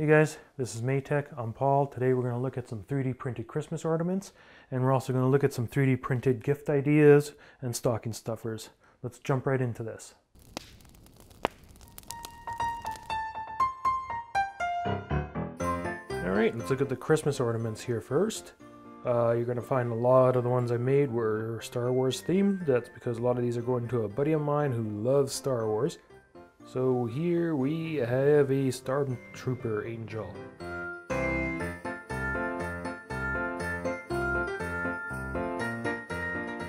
Hey guys, this is MakeTech. I'm Paul. Today we're going to look at some 3D printed Christmas ornaments and we're also going to look at some 3D printed gift ideas and stocking stuffers. Let's jump right into this. Alright, let's look at the Christmas ornaments here first. Uh, you're going to find a lot of the ones I made were Star Wars themed. That's because a lot of these are going to a buddy of mine who loves Star Wars. So here we have a Stormtrooper Angel.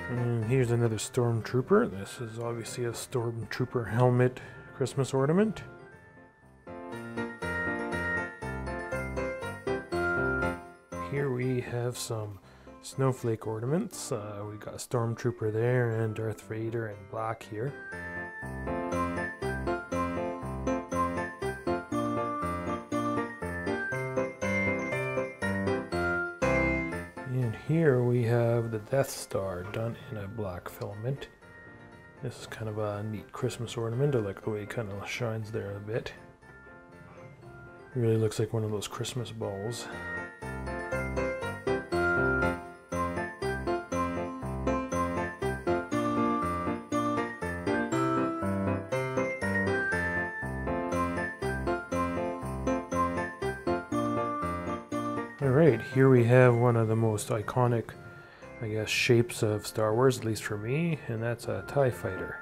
And here's another Stormtrooper. This is obviously a Stormtrooper helmet Christmas ornament. Here we have some snowflake ornaments. Uh, we got a Stormtrooper there and Darth Vader and black here. Here we have the Death Star done in a black filament. This is kind of a neat Christmas ornament. I like the way it kind of shines there a bit. It really looks like one of those Christmas balls. Alright, here we have one of the most iconic, I guess, shapes of Star Wars, at least for me, and that's a TIE fighter.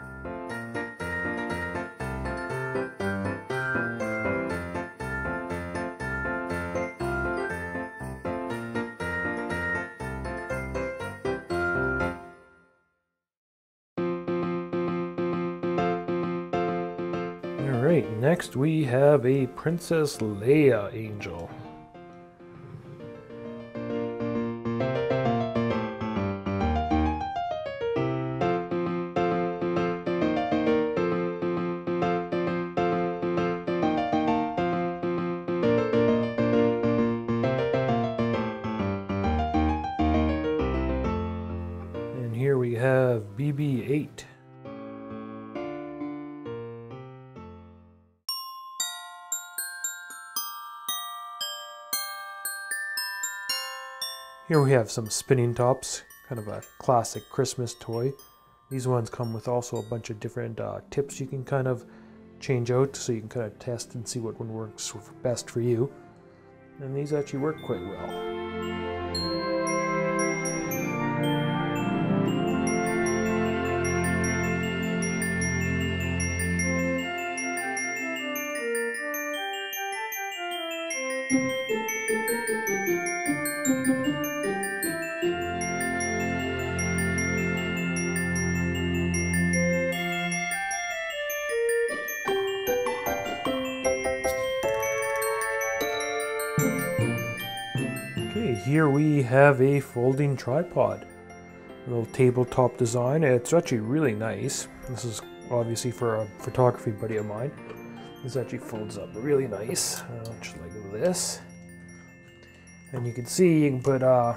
Alright, next we have a Princess Leia angel. BB-8. Here we have some spinning tops, kind of a classic Christmas toy. These ones come with also a bunch of different uh, tips you can kind of change out so you can kind of test and see what one works best for you. And these actually work quite well. Here we have a folding tripod. A little tabletop design. It's actually really nice. This is obviously for a photography buddy of mine. This actually folds up really nice, uh, just like this. And you can see you can put, uh,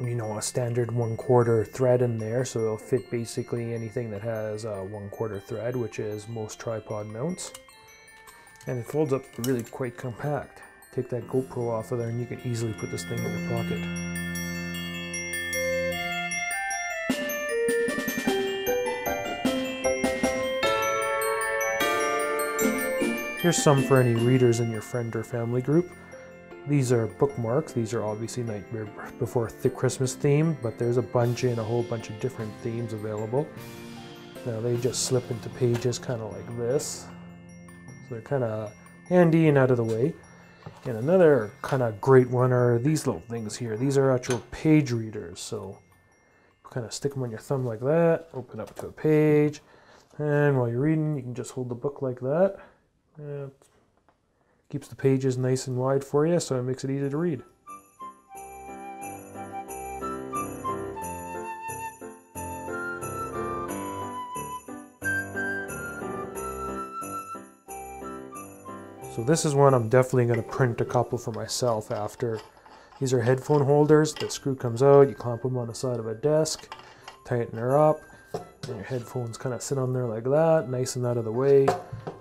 you know, a standard one quarter thread in there, so it'll fit basically anything that has a one quarter thread, which is most tripod mounts. And it folds up really quite compact. Take that GoPro off of there and you can easily put this thing in your pocket. Here's some for any readers in your friend or family group. These are bookmarks. These are obviously Nightmare Before the Christmas theme, but there's a bunch in a whole bunch of different themes available. Now they just slip into pages kind of like this. So they're kind of handy and out of the way. And another kind of great one are these little things here. These are actual page readers. So kind of stick them on your thumb like that, open up to a page, and while you're reading, you can just hold the book like that. It keeps the pages nice and wide for you, so it makes it easy to read. This is one I'm definitely going to print a couple for myself after. These are headphone holders. The screw comes out, you clamp them on the side of a desk, tighten her up, and your headphones kind of sit on there like that, nice and out of the way.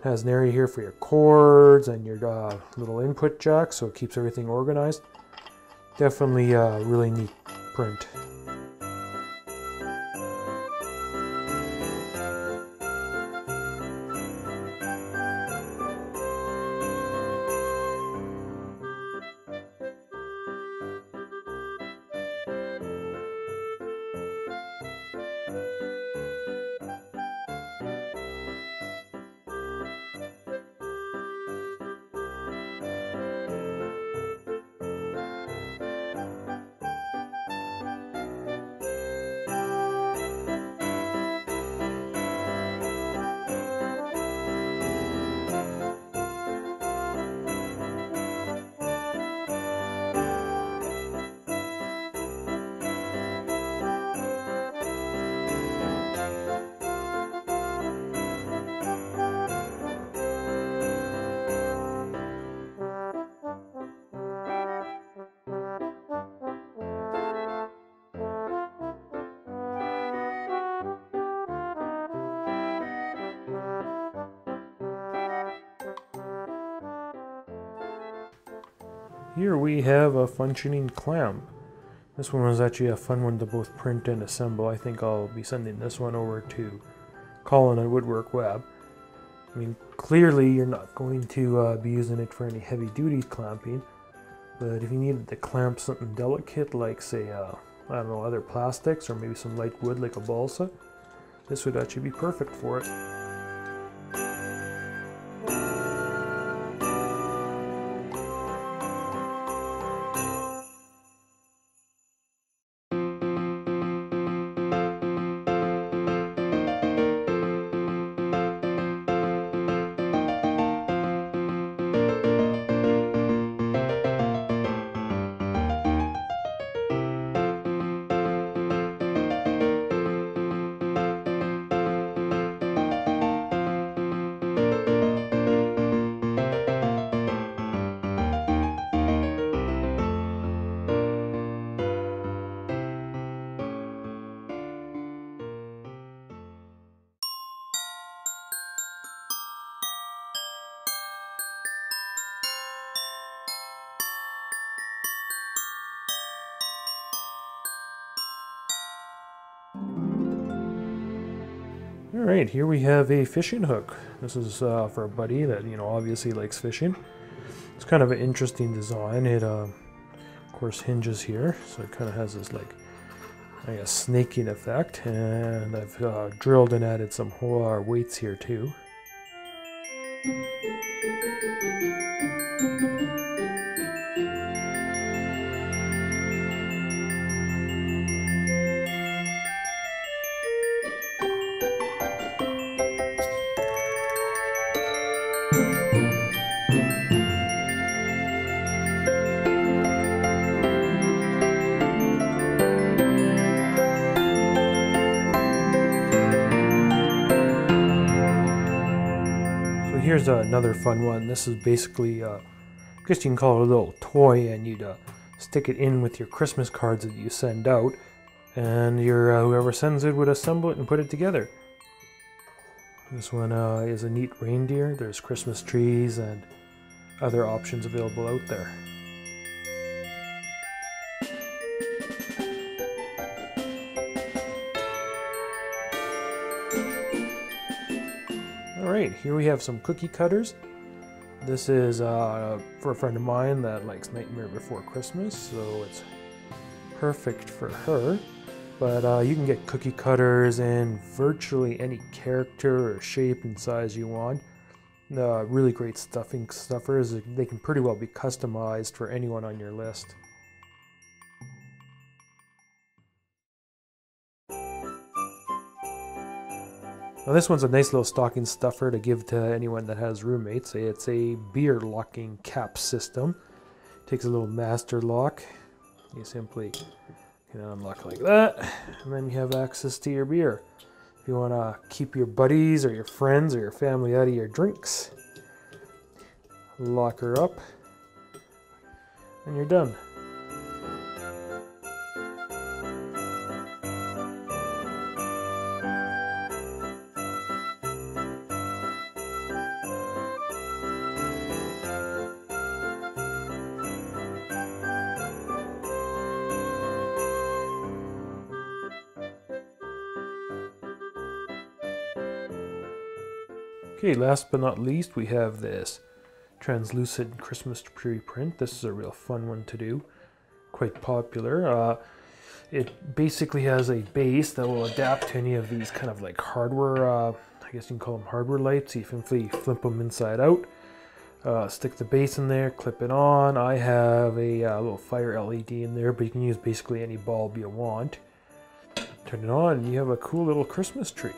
has an area here for your cords and your uh, little input jack, so it keeps everything organized. Definitely a really neat print. Here we have a functioning clamp. This one was actually a fun one to both print and assemble. I think I'll be sending this one over to Colin at Woodwork Web. I mean, clearly you're not going to uh, be using it for any heavy duty clamping, but if you needed to clamp something delicate like say, uh, I don't know, other plastics or maybe some light wood like a balsa, this would actually be perfect for it. All right, here we have a fishing hook. This is uh, for a buddy that, you know, obviously likes fishing. It's kind of an interesting design. It, uh, of course, hinges here, so it kind of has this, like, I guess, snaking effect. And I've uh, drilled and added some uh, weights here, too. Here's another fun one. This is basically, uh, I guess you can call it a little toy, and you'd uh, stick it in with your Christmas cards that you send out, and your uh, whoever sends it would assemble it and put it together. This one uh, is a neat reindeer. There's Christmas trees and other options available out there. Here we have some cookie cutters. This is uh, for a friend of mine that likes Nightmare Before Christmas, so it's perfect for her. But uh, you can get cookie cutters in virtually any character or shape and size you want. Uh, really great stuffing stuffers. They can pretty well be customized for anyone on your list. Now this one's a nice little stocking stuffer to give to anyone that has roommates. It's a beer locking cap system. Takes a little master lock. You simply can unlock like that, and then you have access to your beer. If you want to keep your buddies or your friends or your family out of your drinks, lock her up, and you're done. Okay, last but not least, we have this translucent Christmas tree print. This is a real fun one to do, quite popular. Uh, it basically has a base that will adapt to any of these kind of like hardware, uh, I guess you can call them hardware lights. You can flip them inside out. Uh, stick the base in there, clip it on. I have a uh, little fire LED in there, but you can use basically any bulb you want. Turn it on and you have a cool little Christmas tree.